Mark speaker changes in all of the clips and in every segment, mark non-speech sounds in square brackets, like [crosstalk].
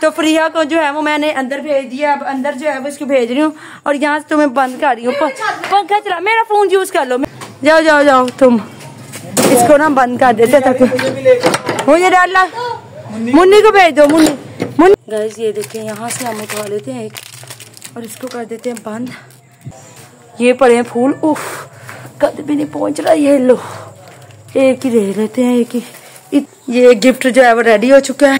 Speaker 1: तो फ्रिया को जो है वो मैंने अंदर भेज दिया अब अंदर जो है वो इसको भेज रही हूँ और यहाँ से तुम्हें बंद कर रही हूँ। पंखा चला मेरा फ़ोन यूज़ कर लो। जाओ जाओ जाओ तुम। इसको ना बंद कर देते ताकि। मुझे डर लग मुन्नी को भेज दो मुन्नी। मुन्नी गाइस ये देखें यहाँ से हम उठवा लेते हैं एक और इसको कर देते हैं बंद। ये पड़े हैं फूल। उफ कद भी नहीं पहुँच रहा ये लो। एक ही ले लेते हैं एक ही। ये गिफ्ट जो है वो रेडी हो चुका है।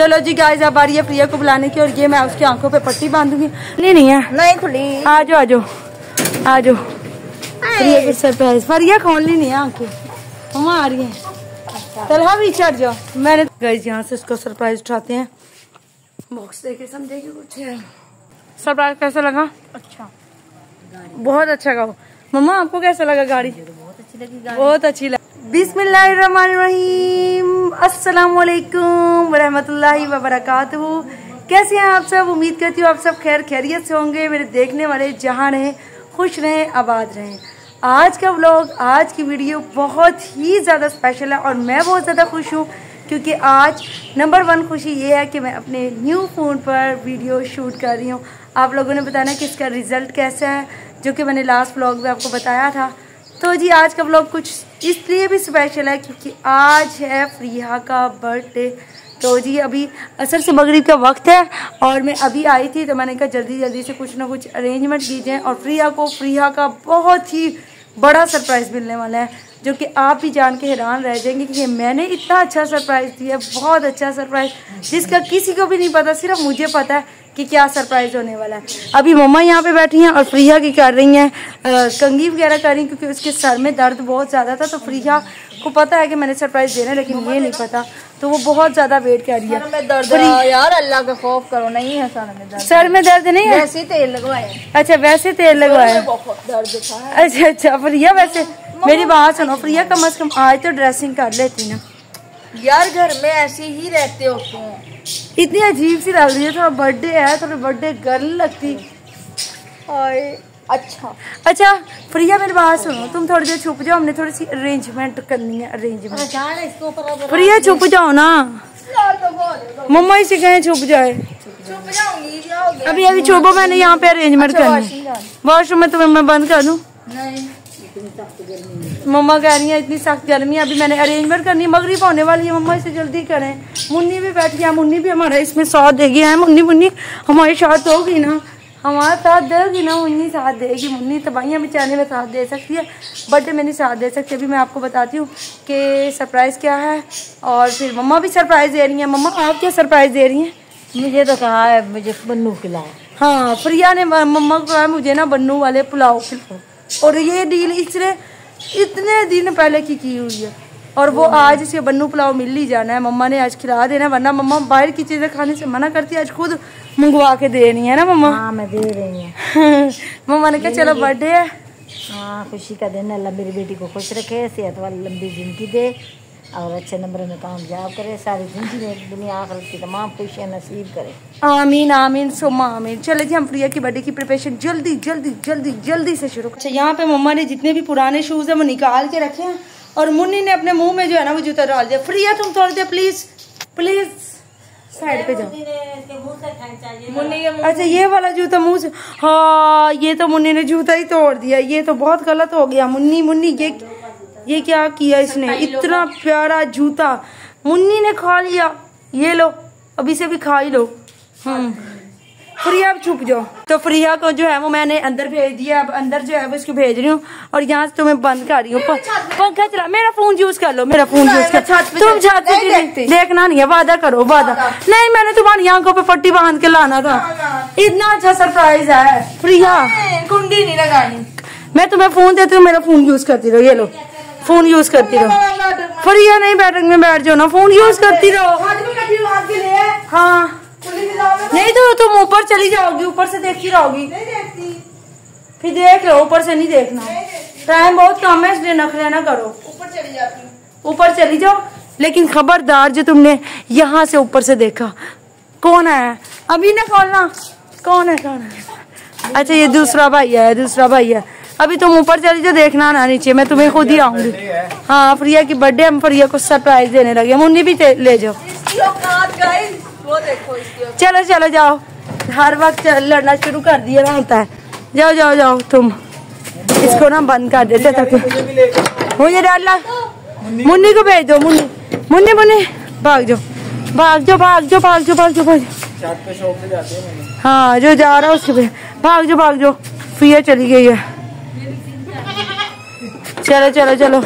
Speaker 1: चलो जी गाइस अब आ रही है प्रिया को बुलाने की और ये मैं उसकी आँखों पे पट्टी बांधूँगी। नहीं नहीं है।
Speaker 2: नहीं खुली।
Speaker 1: आ जाओ आ जाओ आ जाओ प्रिया की सरप्राइज़ प्रिया खोल ली नहीं है आँखें। मम्मा आ रही है। चल तलहा भी चढ़ जाओ। मैंने गाइस यहाँ से उसको सरप्राइज़ उठाते हैं। बॉक्स देखे समझेगी कुछ है। सरप्राइज़ कैसा लगा?
Speaker 2: अच्छा।
Speaker 1: बहुत अच्छा गाओ। मम्मा आपको कैसा लगा गाड़ी?
Speaker 2: लगी
Speaker 1: बहुत अच्छी लगी बिस्मिल्लाहिर्रहमानिर्रहीम। अस्सलाम वालेकुम वरहमतुल्लाहि वबरकातुहू। कैसे हैं आप सब? उम्मीद करती हूँ आप सब खैर खैरियत से होंगे। मेरे देखने वाले जहाँ रहें खुश रहें, आबाद रहें। आज का व्लॉग, आज की वीडियो बहुत ही ज़्यादा स्पेशल है और मैं बहुत ज़्यादा खुश हूँ क्योंकि आज नंबर वन खुशी ये है कि मैं अपने न्यू फ़ोन पर वीडियो शूट कर रही हूँ। आप लोगों ने बताना कि इसका रिज़ल्ट कैसा है, जो कि मैंने लास्ट व्लॉग में आपको बताया था। तो जी, आज का ब्लॉग कुछ इसलिए भी स्पेशल है क्योंकि आज है फ्रीहा का बर्थडे तो जी, अभी असर से मगरिब का वक्त है और मैं अभी आई थी तो मैंने कहा जल्दी जल्दी से कुछ ना कुछ अरेंजमेंट कीजिए और फ्रीहा को, फ्रीहा का बहुत ही बड़ा सरप्राइज़ मिलने वाला है, जो कि आप भी जान के हैरान रह जाएँगे कि मैंने इतना अच्छा सरप्राइज़ दिया, बहुत अच्छा सरप्राइज़ जिसका किसी को भी नहीं पता, सिर्फ़ मुझे पता है। कि क्या सरप्राइज़ होने वाला है। अभी मम्मा यहाँ पे बैठी हैं और फ्रीहा की कर रही हैं। कंगी वगैरह कर रही हैं क्योंकि उसके सर में दर्द बहुत ज़्यादा था तो फ्रीहा को पता है कि मैंने सरप्राइज़ देना है लेकिन ये नहीं पता। तो वो बहुत ज़्यादा वेट कर रही है।
Speaker 2: दर्द यार अल्लाह का खौफ करो नहीं है सर में दर्द।
Speaker 1: सर में दर्द नहीं है?
Speaker 2: वैसे तेल लगवाए
Speaker 1: अच्छा वैसे तेल लगवाया
Speaker 2: बहुत दर्द था।
Speaker 1: अच्छा अच्छा फ्रिया वैसे मेरी बात सुनो फ्रिया कम अज कम आज तो ड्रेसिंग कर लेती ना।
Speaker 2: यार घर में ऐसे ही रहते होते हैं
Speaker 1: इतनी अजीब सी लग रही है थोड़ा बर्थडे है थोड़ा बर्थडे गर्ल लगती।
Speaker 2: हाय अच्छा।
Speaker 1: अच्छा प्रिया मेरी बात सुनो। तुम थोड़ी देर छुप जाओ हमने थोड़ी सी अरेंजमेंट करनी है अरेंजमेंट
Speaker 2: जान इसके ऊपर
Speaker 1: प्रिया छुप जाओ ना।
Speaker 2: यार तो
Speaker 1: मम्मा इसे कहे छुप जाए।
Speaker 2: हो
Speaker 1: अभी अभी छुपो मैंने यहाँ पे अरेंजमेंट
Speaker 2: अच्छा,
Speaker 1: करनी वॉशरूम में तुम्हें मैं बंद कर? दूँ
Speaker 2: नहीं।
Speaker 1: मम्मा कह रही हैं इतनी सख्त गर्मी है अभी मैंने अरेंजमेंट करनी है मगरिब होने वाली है मम्मा इसे जल्दी करें। मुन्नी भी बैठी है मुन्नी भी हमारा इसमें साथ देगी है मुन्नी मुन्नी? हमारी साथ होगी ना? हमारा साथ देगी ना मुन्नी साथ देगी मुन्नी तो भाई हमें बेचारे में साथ दे सकती है बर्थडे में नहीं साथ दे सकती अभी मैं आपको बताती हूँ कि सरप्राइज़ क्या है और फिर मम्मा भी सरप्राइज़ दे रही हैं। मम्मा आप क्या सरप्राइज़ दे रही हैं?
Speaker 2: मुझे तो कहा है मुझे बन्नू खिलाया
Speaker 1: हाँ प्रिया ने मम्मा को कहा मुझे ना बन्नू वाले पुलाव खिलाओ। और ये डील इसने इतने दिन पहले की की हुई है। और वो आज इसे बन्नू पुलाव मिल ही जाना है। मम्मा ने आज खिला देना है, वरना मम्मा बाहर की चीज़ें खाने से मना करती है। आज खुद मंगवा के देनी है ना मम्मा?
Speaker 2: हाँ मैं दे रही हूँ। [laughs]
Speaker 1: मम्मा ने कहा चलो बर्थडे है।
Speaker 2: हाँ। खुशी का दिन अल्लाह मेरी बेटी को खुश रखे सेहत वाली लंबी ज़िंदगी दे। और अच्छे नंबर में कामयाब करे सारी ज़िंदगी में दुनिया आखिरत की तमाम खुशियाँ नसीब करे।
Speaker 1: आमीन आमीन सोमा आमीन। चले जी हम प्रिया की बर्थडे की प्रिपरेशन जल्दी जल्दी जल्दी जल्दी से शुरू अच्छा यहाँ पे मम्मा ने जितने भी पुराने शूज़ है वो निकाल के रखे हैं और मुन्नी ने अपने मुँह में जो है ना वो जूता डाल दिया। प्रिया तुम थोड़ी देर प्लीज़ प्लीज़ साइड पे जाओ।
Speaker 2: मुन्नी
Speaker 1: अच्छा ये वाला जूता मुँह से हाँ ये तो मुन्नी ने जूता ही तोड़ दिया। ये तो बहुत गलत हो गया। मुन्नी मुन्नी ये ये क्या किया इसने? इतना प्यारा जूता। मुन्नी ने खा लिया। ये लो अभी से भी खा ही लो। हम्म। फ्रिया छुप जाओ। तो फ्रिया को जो है वो मैंने अंदर भेज दिया। अब अंदर जो है वो इसको भेज रही हूँ। और यहाँ से तुम्हें बंद कर रही हूँ। पंखा चला। मेरा फ़ोन यूज़ कर लो। मेरा फ़ोन यूज़ कर। तुम छत
Speaker 2: देखती।
Speaker 1: देखना नहीं है। वादा करो वादा। नहीं मैंने तुम्हारी आँखों पे पट्टी बाँध के लाना था। इतना अच्छा सरप्राइज़ है। प्रिया
Speaker 2: कुंडी नहीं लगानी।
Speaker 1: मैं तुम्हें फ़ोन देती हूँ मेरा फ़ोन यूज़ करती रहो। ये लो। फ़ोन यूज़ करती रहो। प्रिया नहीं बैठक में बैठ जाओ ना, फ़ोन यूज़ करती रहो। हाँ। नहीं तो तुम ऊपर चली जाओगी, ऊपर से देखती रहोगी। फिर देख लो, ऊपर से नहीं देखना। टाइम बहुत कम है, इसलिए नखरे ना करो।
Speaker 2: ऊपर चली जाती
Speaker 1: ऊपर चली जाओ। लेकिन खबरदार जो तुमने यहाँ से ऊपर से देखा, कौन है अभी ना खोलना। कौन है कौन है? अच्छा ये दूसरा भाई है दूसरा भाई है। अभी तुम ऊपर चली जाओ देखना ना नीचे मैं तुम्हें खुद ही आऊँगी। हाँ। प्रिया की बर्थडे हम प्रिया को सरप्राइज़ देने लगे मुन्नी भी ले जाओ। चलो चलो जाओ। हर वक्त लड़ना शुरू कर दिया ना होता है। जाओ जाओ जाओ तुम। इसको ना बंद कर देते ताकि मुझे डालना मुन्नी को भेज दो मुन्नी। मुन्नी मुन्नी भाग जाओ। भाग जाओ भाग जाओ भाग जाओ भाग जाओ भाग जाओ। हाँ जो जा रहा है उसके भाग जाओ भाग जाओ। फिया चली गई है। चलो चलो चलो।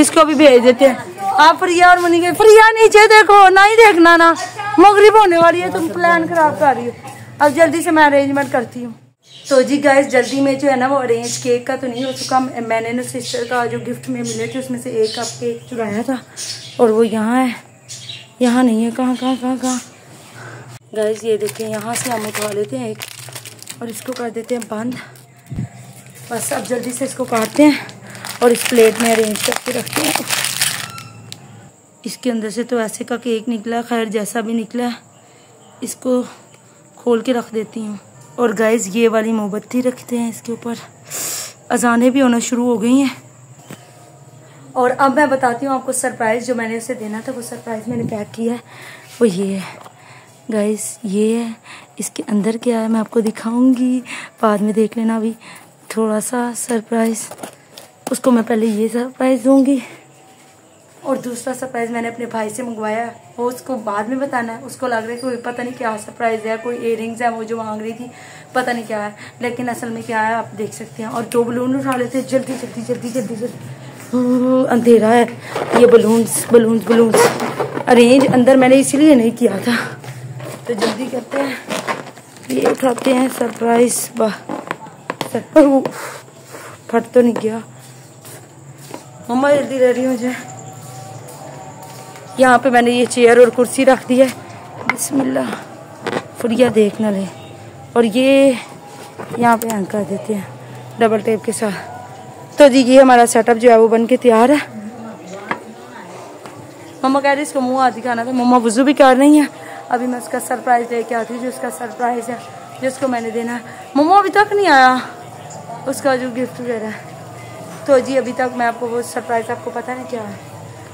Speaker 1: इसको भी भेज देते हैं। आप फ्रिया और मुन्नी के फ्रिया नीचे देखो, ना ही देखना ना। मगरिब होने वाली है, तुम प्लान खराब कर रही हो। अब जल्दी से मैं अरेंजमेंट करती हूँ। तो जी गाइस जल्दी में जो है ना, वो अरेंज केक का तो नहीं हो चुका। मैंने ना सिस्टर का जो गिफ्ट में मिले थे, उसमें से एक कप केक चुराया था। और वो यहाँ है। यहाँ नहीं है। कहाँ कहाँ कहाँ कहाँ? गाइस ये देखें यहाँ से हम उठा लेते हैं एक। और इसको कर देते हैं बंद। बस अब जल्दी से इसको काटते हैं। और इस प्लेट में अरेंज करके रखते हैं। इसके अंदर से तो ऐसे का केक निकला, खैर जैसा भी निकला, इसको खोल के रख देती हूँ। और गैस ये वाली मोमबत्ती रखते हैं इसके ऊपर। अजानें भी होना शुरू हो गई हैं। और अब मैं बताती हूँ आपको सरप्राइज़ जो मैंने उसे देना था, वो सरप्राइज़ मैंने पैक किया है। वो ये है। गाइस ये है। इसके अंदर क्या है, मैं आपको दिखाऊँगी। बाद में देख लेना अभी। थोड़ा सा सरप्राइज़ उसको मैं पहले ये सरप्राइज़ दूँगी। और दूसरा सरप्राइज़ मैंने अपने भाई से मंगवाया वो उसको बाद में बताना है। उसको लग रहा है कि कोई पता नहीं क्या सरप्राइज़ है कोई इयर है, वो जो मांग रही थी, पता नहीं क्या है। लेकिन असल में क्या है, आप देख सकते हैं। और दो बलून उठा लेते हैं जल्दी जल्दी जल्दी जल्दी जल्दी। अंधेरा है। ये बलून्स बलून्स बलून्स अरेंज अंदर मैंने इसीलिए नहीं किया था। तो जल्दी करते हैं। ये उठाते हैं सरप्राइज़ वाह। फट तो नहीं गया। मम्मा, जल्दी रह रही हूँ मुझे यहाँ पे मैंने ये चेयर और कुर्सी रख दी है। बिस्मिल्लाह, फुरिया देख ना ले। और ये यहाँ पे हैंग कर देते हैं डबल टेप के साथ। तो जी, ये हमारा सेटअप जो है, वो बन के तैयार है। मम्मा कह रही इसको मुँह आदि खाना था। मम्मा, वज़ू भी कर रही है। अभी मैं उसका सरप्राइज़ लेके आती हूँ, जो उसका सरप्राइज़ है, जिसको मैंने देना है। मम्मा, अभी तक नहीं आया। उसका जो गिफ्ट वगैरह तो जी, अभी तक मैं आपको वो सरप्राइज़ आपको पता नहीं क्या है।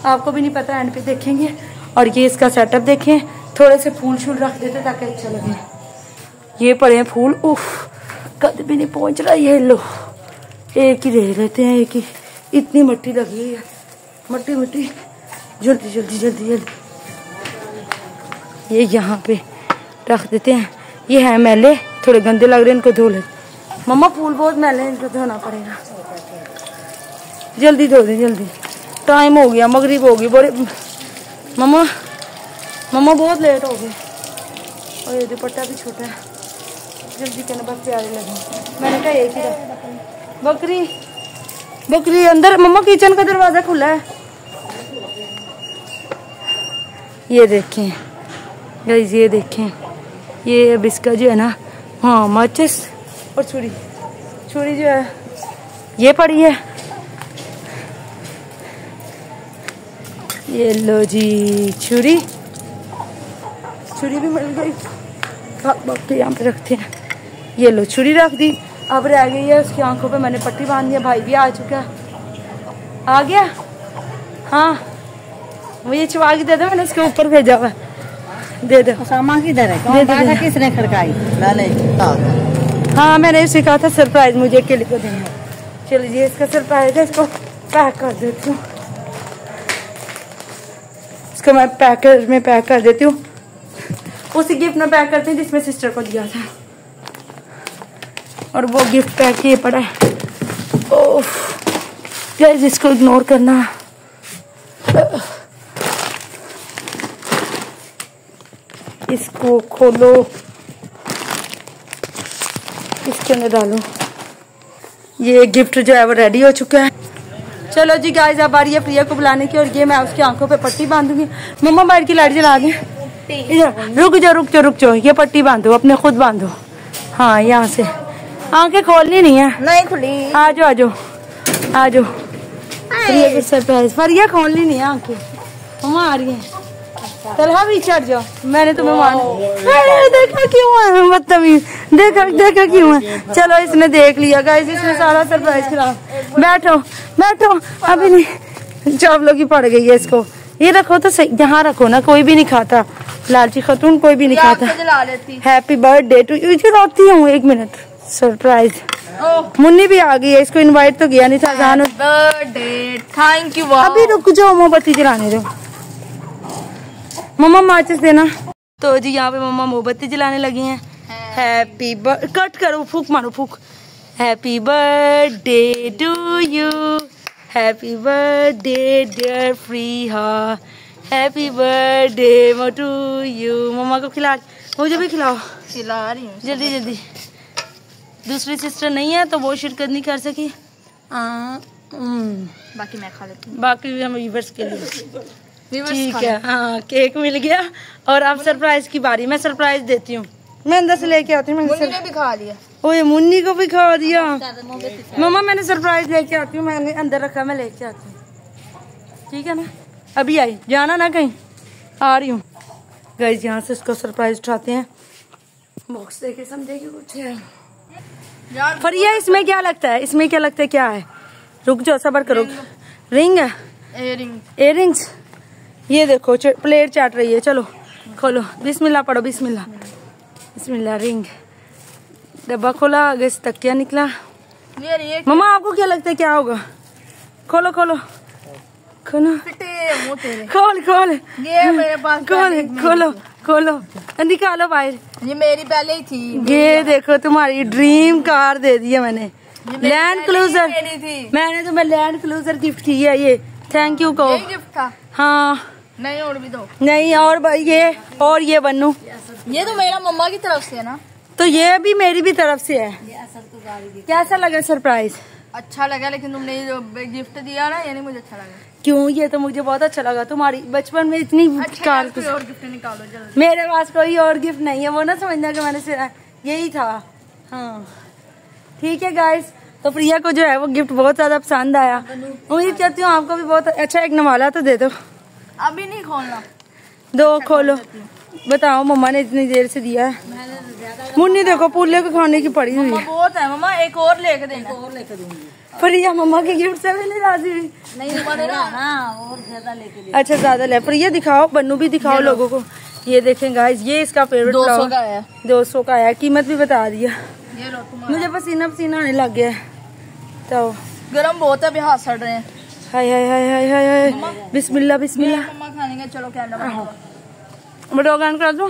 Speaker 1: आपको भी नहीं पता एंड पे देखेंगे। और ये इसका सेटअप देखें। थोड़े से फूल शूल रख देते ताकि अच्छा लगे। ये पड़े हैं फूल। उफ कद भी नहीं पहुँच रहा ये लो। एक ही रह लेते हैं, एक ही। इतनी मट्टी लगी है। मट्टी मट्टी। जल्दी जल्दी जल्दी जल्दी। ये यहाँ पे रख देते हैं। ये है मैले। थोड़े गंदे लग रहे हैं, इनको धो ले। मम्मा, फूल बहुत मैले हैं, इनको धोना पड़ेगा। जल्दी धो दे जल्दी। टाइम हो गया, मगरिब हो गई, बड़े मम्मा मम्मा बहुत लेट हो गए। और ये दुपट्टा भी छोटा है। जल्दी करना बस प्यारे लगे। मैंने कहा एक ही बकरी बकरी, अंदर मम्मा किचन का दरवाज़ा खुला है। ये देखें। गाइस ये देखें। ये अब इसका जो है ना हाँ माचिस और छुरी। छुरी जो है, ये पड़ी है। ये लो जी छुरी छुरी भी मिल गई भाग भाग के यहाँ पे रखते हैं ये लो छुरी रख दी अब रह गई है उसकी आँखों पे मैंने पट्टी बाँध दिया भाई भी आ चुका है आ गया हाँ मुझे चुवा के दे दो मैंने उसके ऊपर भेजा हुआ। दे दो
Speaker 2: सामा किधर है
Speaker 1: दे
Speaker 2: कौन
Speaker 1: दो,
Speaker 2: किसने खड़काई मैंने
Speaker 1: हाँ मैंने उसे कहा था सरप्राइज़ मुझे अकेले को देना है। चलिए इसका सरप्राइज़ है इसको पैक कर देती हूँ इसको मैं पैकर में पैक कर देती हूँ। उसी गिफ्ट में पैक करती हूँ जिसमें सिस्टर को दिया था। और वो गिफ्ट पैक ये पड़ा है। ओफ गाइस इसको इग्नोर करना। इसको खोलो। इसके अंदर डालो। ये गिफ्ट जो है वो रेडी हो चुका है। चलो जी गाइस अब आ रही है प्रिया को बुलाने की और ये मैं उसकी आँखों पे पट्टी बांधूँगी। मम्मा बाहर की लाइट जला दी। इधर रुक जाओ रुक जाओ रुक जाओ ये पट्टी बांधो अपने खुद बांधो। हाँ यहाँ से। आँखें खोलनी नहीं है।
Speaker 2: नहीं खुली।
Speaker 1: आज जाओ आ जाओ आ जाओ। प्रिया की फरिया खोलनी नहीं है आँखें। मम्मा आ रही है। तलहा भी चढ़ जाओ। मैंने तुम्हें मान अरे देखा क्यों है? बदतमीज। देखा देखा क्यों है? चलो इसने देख लिया। गाइस इसने सारा सरप्राइज़ खराब बैठो बैठो। अभी नहीं। चावलों की पड़ गई है इसको। ये रखो तो सही। यहाँ रखो ना कोई भी नहीं खाता। लालची खतून कोई भी नहीं खाता। हैप्पी बर्थडे टू यू जो रोती हूँ एक मिनट सरप्राइज़ मुन्नी भी आ गई है। इसको इनवाइट तो किया नहीं था। जानो
Speaker 3: बर्थडे थैंक यू
Speaker 1: अभी रुक जाओ मोमबत्ती जलाने दो। मम्मा माचिस देना। तो जी यहाँ पे मम्मा मोमबत्ती जलाने लगी हैं। हैप्पी कट करो फूक मारो फूक। Happy birthday to you happy birthday dear Freeha happy birthday to you mamma को खिला मुझे भी खिलाओ।
Speaker 3: खिला रही हूँ।
Speaker 1: जल्दी जल्दी। दूसरी सिस्टर नहीं है तो वो शिरकत नहीं कर सकी। आ, हम्म,
Speaker 3: बाकी मैं खा लेती
Speaker 1: बाकी भी हम वीवर्स के लिए
Speaker 3: हूँ।
Speaker 1: ठीक है हाँ केक मिल गया। और अब सरप्राइज़ की बारी मैं सरप्राइज़ देती हूँ। मैं अंदर से लेके आती हूँ मैं
Speaker 3: मुन्नी ने भी खा लिया।
Speaker 1: ओए मुन्नी को भी खा दिया। मम्मा मैंने सरप्राइज़ लेके आती हूँ मैंने अंदर रखा मैं लेके आती हूँ। ठीक है ना? अभी आई जाना ना कहीं। आ रही हूँ। गई यहाँ से उसको सरप्राइज़ उठाते हैं। बॉक्स देखे समझेगी कुछ है?
Speaker 3: यार
Speaker 1: फरिया इसमें क्या लगता है? इसमें क्या लगता है क्या है? रुक जाओ सबर करो। रिंग है?
Speaker 3: इयरिंग
Speaker 1: इयरिंग्स ये देखो प्लेट चाट रही है चलो खोलो बिस्मिल्लाह पढ़ो बिस्मिल्लाह। बिस्मिल्लाह रिंग डब्बा खोला आगे से तकिया निकला। मम्मा आपको क्या लगता है क्या होगा? खोलो खोलो। खोलो। खोल खोल।
Speaker 3: ये मेरे पास
Speaker 1: खोल खोलो खोलो। निकालो बाहर।
Speaker 3: ये मेरी पहले ही थी
Speaker 1: ये देखो तुम्हारी ड्रीम कार दे दी है मैंने। लैंड क्लूजर
Speaker 3: थी।
Speaker 1: मैंने तुम्हें लैंड क्लूजर गिफ्ट की है ये। थैंक यू कहो।
Speaker 3: गिफ्ट था?
Speaker 1: हाँ।
Speaker 3: नहीं और भी दो।
Speaker 1: नहीं और ये और ये बनू।
Speaker 3: ये तो मेरा मम्मा की तरफ़ से है ना?
Speaker 1: तो ये भी मेरी भी तरफ़ से है। कैसा लगा सरप्राइज़
Speaker 3: अच्छा लगा लेकिन तुमने ये जो गिफ्ट दिया ना ये नहीं मुझे अच्छा लगा।
Speaker 1: क्यों? ये तो मुझे बहुत अच्छा लगा। तुम्हारी बचपन में इतनी
Speaker 3: अच्छा और गिफ्ट निकालो जल्दी।
Speaker 1: मेरे पास कोई और गिफ्ट नहीं है। वो ना समझना कि मैंने यही था। हाँ। ठीक है गाइस तो प्रिया को जो है वो गिफ्ट बहुत ज़्यादा पसंद आया। उम्मीद करती हूँ आपको भी बहुत अच्छा एक नवाला तो दे दो।
Speaker 3: अभी नहीं खोलना।
Speaker 1: दो खोलो। बताओ मम्मा ने इतनी देर से दिया है। मुन्नी देखो पुल्ले को खाने की पड़ी हुई है।
Speaker 3: बहुत है मम्मा एक और लेके देना। और लेके दूँगी।
Speaker 1: प्रिया मम्मा के गिफ्ट से भी नहीं राज़ी हुई।
Speaker 3: नहीं
Speaker 2: हाँ और ज़्यादा लेके
Speaker 1: अच्छा ज़्यादा ले। प्रिया दिखाओ बन्नू भी दिखाओ लोगों को। ये देखें गाइस ये इसका फेवरेट
Speaker 3: दो सौ का है
Speaker 1: दो सौ का है। कीमत भी बता दिया
Speaker 3: ये लो
Speaker 1: मुझे पसीना पसीना आने लग गया है। तो
Speaker 3: गर्म बहुत है अभी हाथ सड़ रहे हैं।
Speaker 1: हाय हाय हाय हाय हाय हाय। बिस्मिल्लाह बिस्मिल्लाह।
Speaker 3: मम्मा खाने का चलो कैमरा।
Speaker 1: वीडियो ऑन कर दो।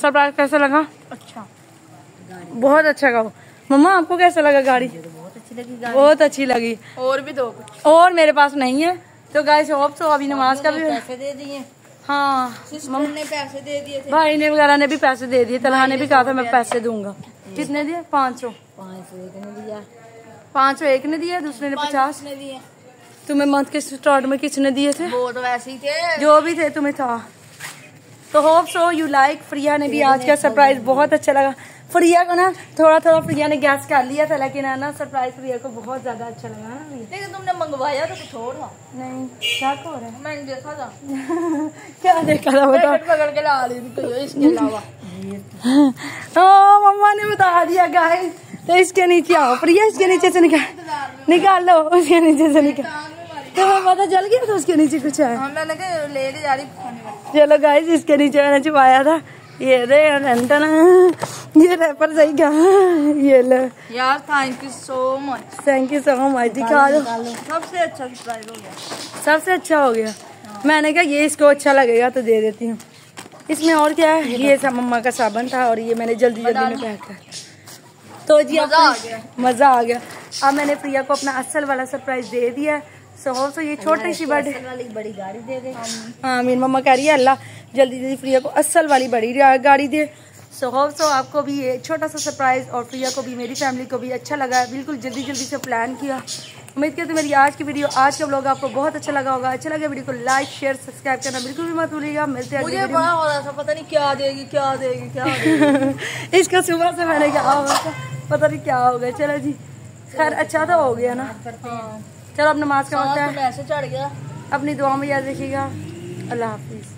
Speaker 1: सरप्राइज़ कैसा लगा?
Speaker 3: अच्छा।
Speaker 1: बहुत अच्छा कहो मम्मा आपको कैसा लगा गाड़ी?
Speaker 2: बहुत अच्छी लगी
Speaker 1: बहुत अच्छी लगी।
Speaker 3: और भी दो कुछ।
Speaker 1: और मेरे पास नहीं है। तो गाइस होप तो अभी नमाज़ का भी
Speaker 2: पैसे दे दिए।
Speaker 1: हाँ।
Speaker 3: ने पैसे दे दिए थे।
Speaker 1: भाई ने वगैरह ने भी पैसे दे दिए। तलहा ने भी कहा था मैं पैसे दूँगा। कितने दिए? पाँच सौ।
Speaker 2: पाँच सौ एक ने दिया।
Speaker 1: पाँच सौ एक ने दिया दूसरे ने पचास।
Speaker 3: ने दिए।
Speaker 1: तुम्हें मंथ के स्टार्ट में किसने दिए थे?
Speaker 3: वो तो वैसे ही थे।
Speaker 1: जो भी थे तुम्हें था। तो hope so you like Friya ने भी आज का सरप्राइज़ बहुत अच्छा लगा। फ्रिया को ना थोड़ा थोड़ा फ्रिया ने गैस कर लिया था लेकिन है ना सरप्राइज़ फ्रिया को बहुत ज़्यादा अच्छा लगा। ना
Speaker 3: लेकिन तुमने मंगवाया तो कुछ और था।
Speaker 1: नहीं क्या हो रहा है?
Speaker 3: मैंने देखा था। [laughs]
Speaker 1: क्या देखा था बताओ
Speaker 3: पकड़ के ला रही इसके अलावा। [laughs]
Speaker 1: ओ मम्मा ने बता दिया गाइस तो इसके नीचे आओ प्रिया इसके नीचे से निकाल निकाल लो उसके नीचे से निकाल। तुम्हें पता चल गया था उसके नीचे कुछ है।
Speaker 3: हाँ मैंने कहा ले ले जा रही
Speaker 1: चलो गाइस इसके नीचे मैंने छुपाया था। ये रे ये रैपर सही कहा ये लो।
Speaker 3: यार thank you so much
Speaker 1: thank you so much दिखा दो।
Speaker 3: सबसे अच्छा हो गया।
Speaker 1: सबसे अच्छा हो गया। मैंने कहा ये इसको अच्छा लगेगा तो दे देती हूँ। इसमें और क्या है? ये सब मम्मा का साबन था और ये मैंने जल्दी जल्दी में पैक कर तो जी
Speaker 3: मज़ा आ गया।
Speaker 1: मज़ा आ गया। अब मैंने प्रिया को अपना असल वाला सरप्राइज़ दे दिया। है सो हो सो ये छोटी सी बर्थडे
Speaker 2: वाली बड़ी गाड़ी दे दे।
Speaker 1: हाँ मेरी मम्मा कह रही है अल्लाह जल्दी जल्दी प्रिया को असल वाली बड़ी गाड़ी दे। सो होप सो आपको भी ये छोटा सा सरप्राइज़ और प्रिया को भी मेरी फैमिली को भी अच्छा लगा। है बिल्कुल जल्दी जल्दी से प्लान किया। उम्मीद करती हूँ मेरी आज की वीडियो आज का ब्लॉग आपको बहुत अच्छा लगा होगा। अच्छा लगा वीडियो को लाइक शेयर सब्सक्राइब करना बिल्कुल भी मत भूलिएगा। मिलते हैं
Speaker 3: मुझे बड़ा हो रहा था पता नहीं क्या देगी क्या देगी क्या देगी। [laughs]
Speaker 1: इसका सुबह से मैंने क्या था पता नहीं क्या होगा चलो जी खैर अच्छा तो हो गया ना? चलो अब नमाज़ का वक्त है।
Speaker 3: चढ़ गया।
Speaker 1: अपनी दुआ में याद रखिएगा। अल्लाह हाफिज़।